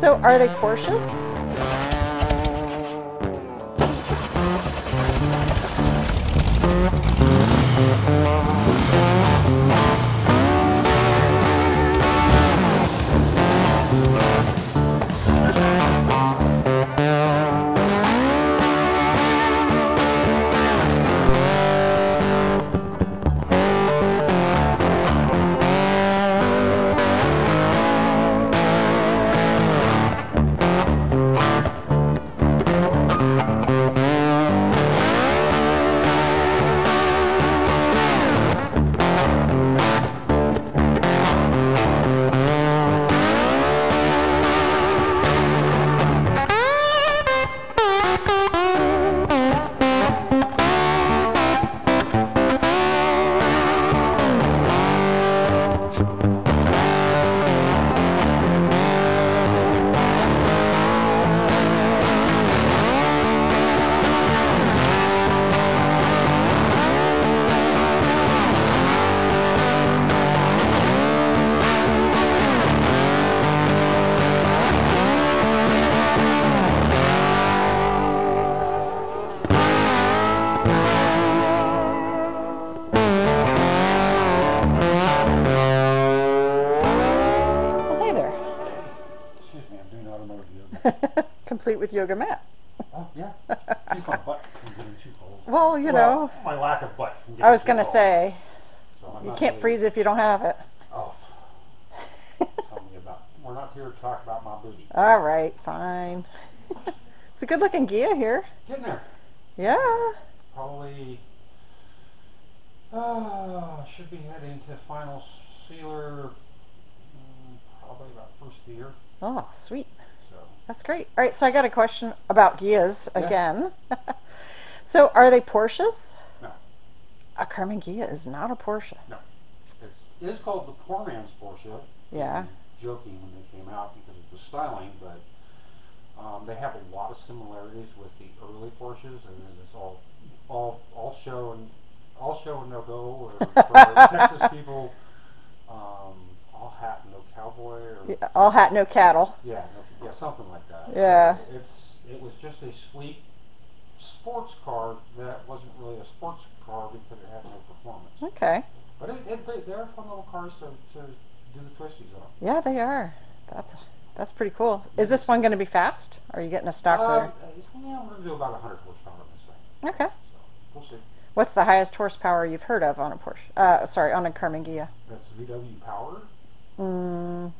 So are they Porsches? Complete with yoga mat. oh, yeah. She's my butt from getting too cold. Well, you Well, know, My lack of butt from getting I was going to say, So you can't really- freeze if you don't have it. Oh. Tell me about. We're not here to talk about my booty. All right, fine. it's a good looking Ghia here. Getting there. Yeah. Probably. Uh, should be heading to final sealer. mm, Probably about first of the year. Oh, sweet. That's great. All right, so I got a question about Ghias Yeah. again. so are they Porsches? no, A Karmann Ghia is not a Porsche. no. It's, it is called the poor man's Porsche. Yeah. I'm joking when they came out because of the styling, but um, they have a lot of similarities with the early Porsches, and then it's all all all show and all show and no go, or for Texas people, um, all hat no cowboy, or Yeah, All hat, no cattle. yeah, no, yeah, something like that. Yeah. It's it was just a sleek sports car that wasn't really a sports car because it had no performance. Okay. But it, it, they, they're fun little cars to, to do the twisties on. Yeah, they are. That's that's pretty cool. Is this one going to be fast? Or are you getting a stock motor? yeah, we're going to do about 100 horsepower on this thing. Okay. So we'll see. What's the highest horsepower you've heard of on a Porsche? Uh, sorry, on a Karmann Ghia. That's VW Power. Mm,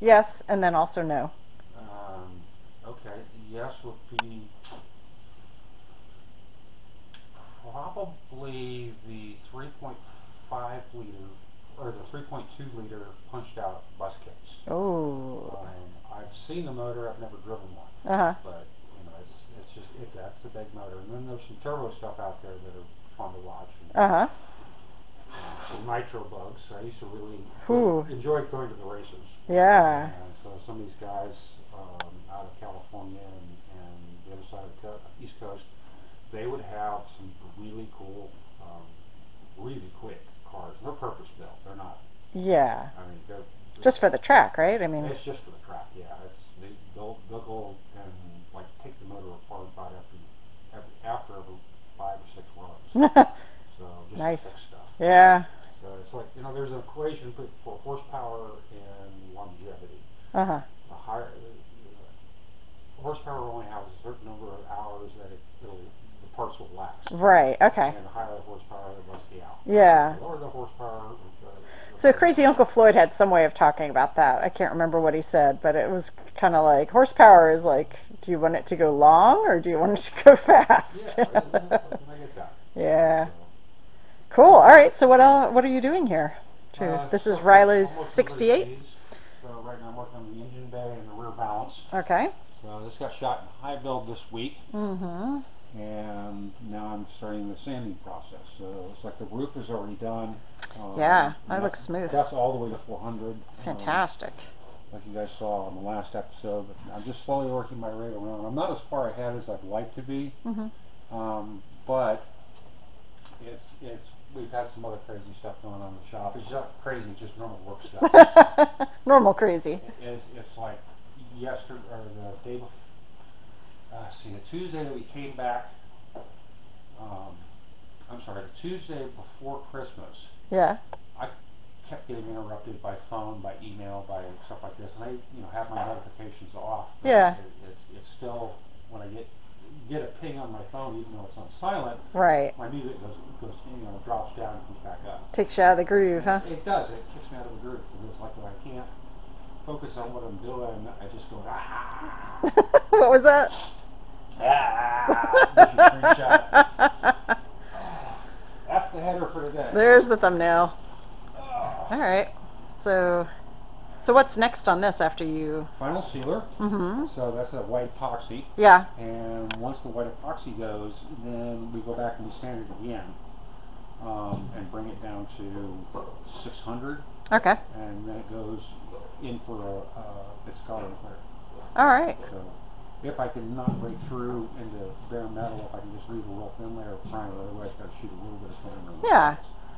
yes, and then also no. Um, okay, yes would be probably the 3.5 liter or the 3.2 liter punched out bus kits. Oh. Um, I've seen the motor, I've never driven one. Uh huh. but you know, it's, it's just it's that's the big motor. And then there's some turbo stuff out there that are fun to watch. Uh huh. uh, some nitro bugs. I used to really Ooh. enjoy going to the races. Yeah. And so some of these guys um, out of California and, and the other side of the co- East Coast, they would have some really cool, um, really quick cars. They're purpose built. They're not. Yeah. I mean, they're Just for the track, right? I mean, It's just for the track, yeah. It's they, they'll they'll go and like take the motor apart about after every, after every five or six runs. So just Nice. stuff. yeah. So it's like you know, there's an equation for, horsepower longevity. Uh huh. The higher the horsepower only has a certain number of hours that it, it'll the parts will last. Right. Okay. And the higher the horsepower, the less the out. Yeah. The lower the horsepower. The, So. Crazy Uncle Floyd had some way of talking about that. I can't remember what he said, but it was kind of like horsepower is like, do you want it to go long or do you want it to go fast? Yeah, I, I get that. yeah. So, Cool. All right. So what uh, what are you doing here? Uh, this is Riley's I'm working with 68. these. So right now I'm working on the and the rear balance. Okay. So this got shot in high build this week, Mm-hmm. and now I'm starting the sanding process. So it's like the roof is already done. Um, Yeah, that looks smooth. That's all the way to 400. um, Fantastic. like you guys saw on the last episode. But I'm just slowly working my way around. I'm not as far ahead as I'd like to be, Mhm. um, but it's it's we've had some other crazy stuff going on in the shop. It's not crazy, just normal work stuff. Normal crazy. it's like yesterday or the day before. Uh, see, the Tuesday that we came back. Um, I'm sorry, the Tuesday before Christmas. Yeah. I kept getting interrupted by phone, by email, by stuff like this, and I, you know, have my notifications off. but Yeah. It, it's, it's still when I get get a ping on my phone, even though it's on silent, Right. my music goes goes you know drops down and comes back up. Takes you out of the groove, huh? It does. It kicks me out of the groove because it's like when I can't focus on what I'm doing, I just go ah. what was that? ah. There's. That's the header for today. There's the thumbnail. Oh. All right. So, so what's next on this after you? Final sealer. Mm-hmm. So that's a white epoxy. Yeah. And once the white epoxy goes, then we go back and we sand it again. Um, and bring it down to 600. Okay. And then it goes in for a, uh, a clear. All right. So if I can not break through into bare metal, if I can just leave a real thin layer of primer, otherwise I've got to shoot a little bit of primer. Yeah.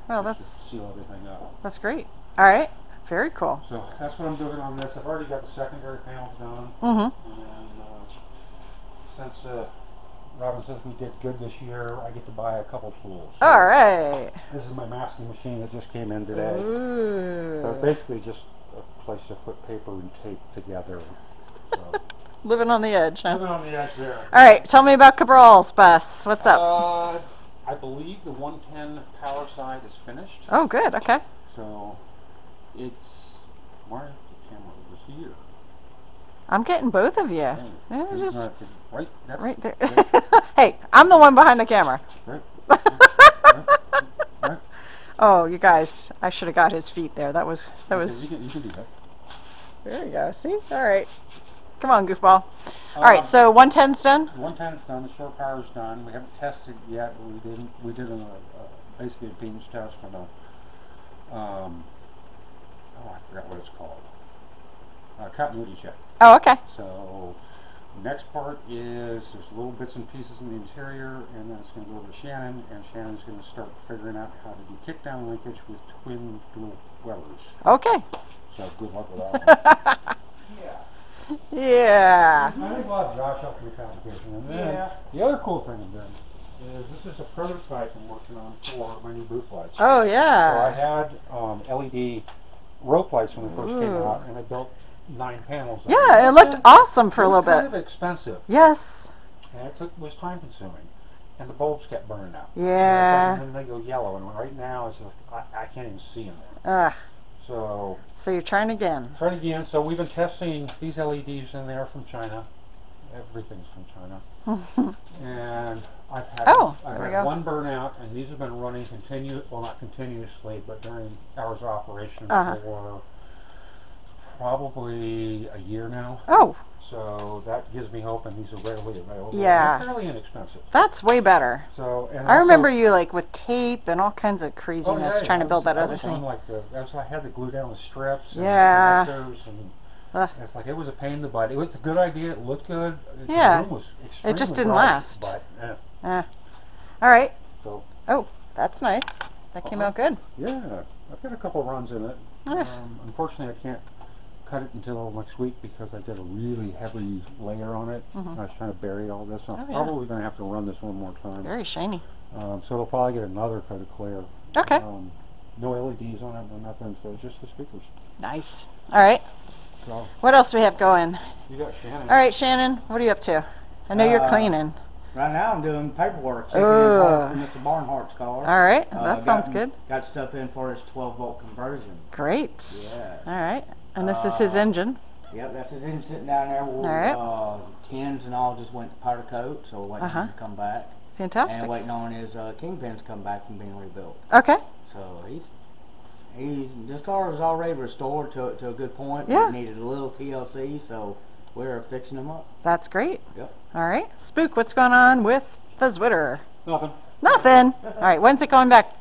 Well, that's seal everything up. that's great. All right. Very cool. So that's what I'm doing on this. I've already got the secondary panels done. Mm-hmm. And then, uh, since uh, Robin says we did good this year, I get to buy a couple tools. So All right. This is my masking machine that just came in today. Ooh. So basically just place to put paper and tape together. So, Living on the edge, huh? living on the edge there. All right. Tell me about Cabral's bus. What's up? Uh, I believe the 110 power side is finished. oh, good. Okay. So it's where is the camera was here. I'm getting both of you. Yeah, Dang just right, right there. right, hey, I'm the one behind the camera. right, right, right. Oh, you guys, I should have got his feet there. That was that Okay, was. You can, you can do that. There you go. See? All right. Come on, goofball. All right. Um, So 110's done. 110's done. The shore power's done. We haven't tested yet, but we didn't. We did a, a basically a beams test for the. Um, oh, I forgot what it's called. Uh, continuity check. Oh, okay. So next part is there's little bits and pieces in the interior, and then it's going to go over to Shannon, and Shannon's going to start figuring out how to do kickdown linkage with twin dual Webers. Okay. So good luck with that. yeah. Yeah. I think we'll have Josh help with the application. And then the other cool thing I'm doing is this is a prototype I'm working on for my new booth lights. Oh yeah. So I had um, LED rope lights when they first came out, and I built nine panels. Yeah, them. it looked awesome for it a was little kind bit. of expensive, Yes. and it took was time consuming, and the bulbs kept burning out. Yeah. And then they go yellow, and right now it's like, I, I can't even see in there. Ugh. So So you're trying again. trying again. So we've been testing these LEDs in there from China. Everything's from China. And I've had, Oh, I've had one burnout, and these have been running continu well, not continuously, but during hours of operation Uh-huh. for probably a year now. Oh, So that gives me hope, and these are readily available. Yeah. They're fairly inexpensive. that's way better. So, and I remember you like with tape and all kinds of Oh, craziness yeah, trying to I build was- that I other was doing thing. like the, I, was, I had to glue down the strips. And Yeah. connectors and Ugh. it's like it was a pain in the butt. It was a good idea. It looked good. The Yeah. room was It just didn't bright, last. But, eh. All right. so Oh, that's nice. That came Uh-huh. out good. yeah, I've got a couple runs in it. Ah. Um, unfortunately, I can't cut it until next week because I did a really heavy layer on it. Mhm. I was trying to bury all this. I'm Oh, yeah. probably going to have to run this one more time. Very shiny. Um, so it'll probably get another coat of clear. Okay. Um, no LEDs on it, no nothing. So it's just the speakers. Nice. All right. So What else do we have going? you got Shannon. All right, Shannon, what are you up to? I know you're Uh, cleaning. Right now, I'm doing paperwork, checking Oh. in parts for Mr. Barnhart's car. All right. Uh, that sounds got- good. Got stuff in for his 12 volt conversion. Great. Yes. All right. And this is his Uh, engine. Yep, that's his engine sitting down there. We'll, All right. Uh, tins and all just went to powder coat, so we're waiting Uh-huh. on him to come back. Fantastic. And waiting on his uh, kingpins to come back from being rebuilt. Okay. So he's he's this car was already restored to, to a good point. Yeah. It needed a little TLC, so we're fixing them up. That's great. Yep. All right. Spook, what's going on with the Zwitter? Nothing. Nothing. All right. When's it going back?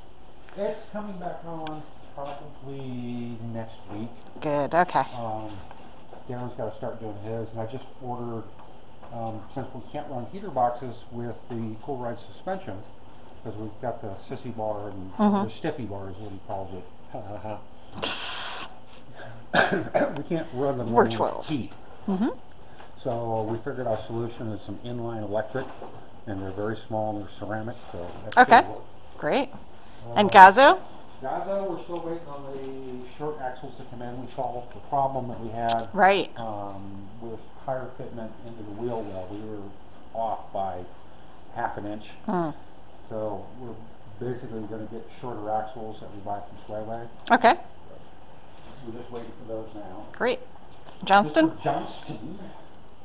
It's coming back on probably next week. Good. Okay. Um, Darren's got to start doing his, and I just ordered, um, since we can't run heater boxes with the Cool Ride suspension, because we've got the sissy bar and Mhm. the stiffy bar is what he calls it. We can't run them We're with 12. heat. Mhm. So we figured our solution is some inline electric, and they're very small and they're ceramic, so that's Okay. Great. And Uh, Gazzo? Gazzo, we're still waiting on the short axles to come in. We solved the problem that we had Right. um, with tire fitment into the wheel well. We were off by half an inch. Hmm. So we're basically going to get shorter axles that we buy from Sway-A-Way. Okay. We're just waiting for those now. Great. Johnston? Johnston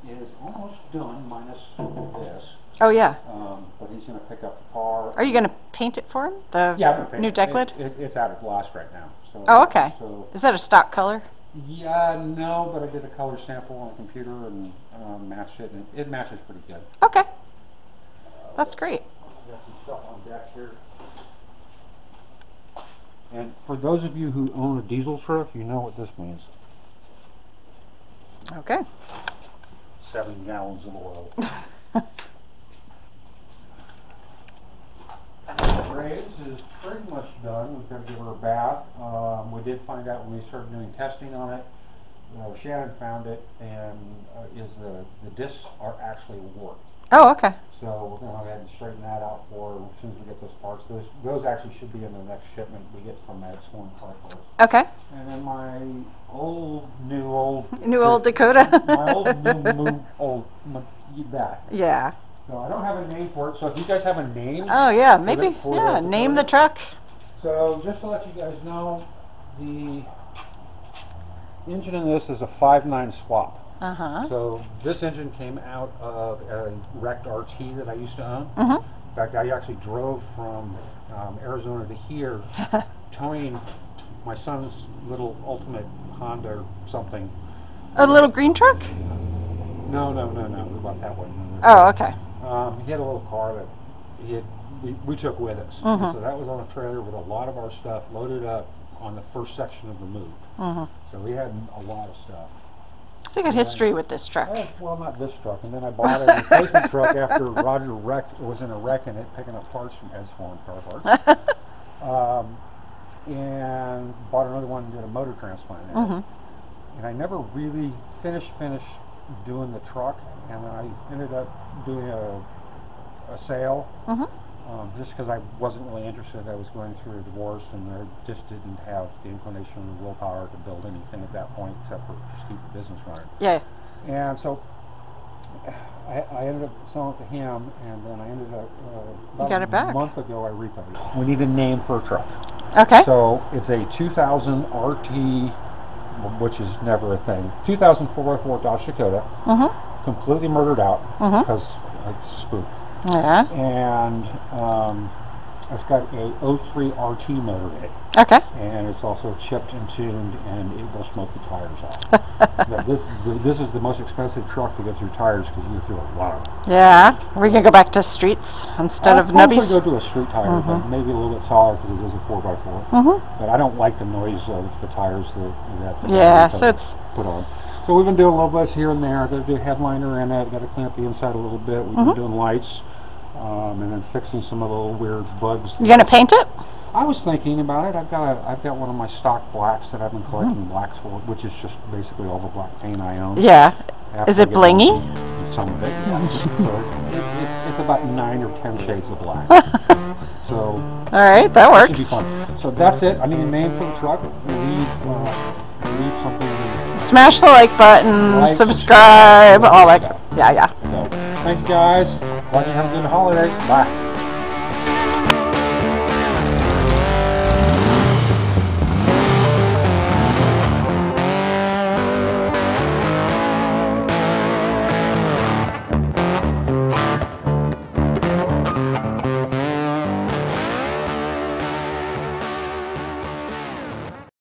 is almost done minus this, Oh, yeah. um, but he's going to pick up the car. Are you going to paint it for him? The Yeah, I'm gonna new deck It- lid? It, it's out of gloss right now. So, Oh, okay. So Is that a stock color? Yeah, no, but I did a color sample on the computer and um, matched it, and it matches pretty good. Okay. That's great. I Got some stuff on deck here. And for those of you who own a diesel truck, you know what this means. Okay. Seven gallons of oil. Graves is pretty much done. We've got to give her a bath. Um, we did find out when we started doing testing on it. Uh, Shannon found it, and uh, is the the discs are actually warped. Oh, okay. So we're gonna go ahead and straighten that out for her as soon as we get those parts. Those those actually should be in the next shipment we get from Maddox Horn Car Parts. Okay. And then my old, new old. New old Dakota. my old, new, new, old, m- that. yeah. So I don't have a name for it, so if you guys have a name. Oh, yeah. the- Maybe. for Yeah. the Name the truck. So just to let you guys know, the engine in this is a 5.9 swap. Uh huh. So this engine came out of a wrecked RT that I used to own. Mhm. In fact, I actually drove from um, Arizona to here, towing my son's little ultimate Honda or something. A little green truck? No, no, no, no, about that one. Oh, okay. Um, he had a little car that he had, we, we took with us. Mhm. So that was on a trailer with a lot of our stuff loaded up on the first section of the move. hmm So we had a lot of stuff. So you got history with this truck. Oh, well, not this truck. And then I bought a replacement truck after Roger wrecked, was in a wreck in it, picking up parts from Ed's Foreign Car Parts. um, and bought another one and did a motor transplant in it. hmm And I never really finished, finished doing the truck. And I ended up doing a, a sale hmm um, just because I wasn't really interested. I was going through a divorce and I just didn't have the inclination or the willpower to build anything at that point except for just keep the business running. Yeah. And so I, I ended up selling it to him, and then I ended up uh, about a back. month ago. I repoed it. We need a name for a truck, Okay. so it's a 2000 RT, which is never a thing. 2004 Dodge Dakota, hmm completely murdered out Mhm. because I spooked, Yeah. and um, it's got a 03 RT motor in it Okay. and it's also chipped and tuned, and it will smoke the tires off. But this the, this is the most expensive truck to get through tires because you go through a lot. of. Yeah. We can go back to streets instead I'll of nubbies. go to a street tire, but maybe a little bit taller because it is a four x four. hmm But I don't like the noise of the tires that, that the Yeah, so it's- put on. So we've been doing a little bit here and there. I've Got to do a headliner in it. Got to clean up the inside a little bit. We've Mm-hmm. been doing lights. Um, and then fixing some of the little weird bugs. You're gonna paint it? I was thinking about it. I've got a, I've got one of my stock blacks that I've been collecting Mm-hmm. blacks for, which is just basically all the black paint I own. Yeah. After Is it blingy? Some of it, yeah. so it's, it, it, it's about nine or ten shades of black. so All right. That it should be works. fun. So that's it. I need a name for the truck. Leave, uh, leave something. Smash the like button, Like, subscribe, all that. Yeah, yeah. So thank you guys. Glad you have a good holidays. Bye.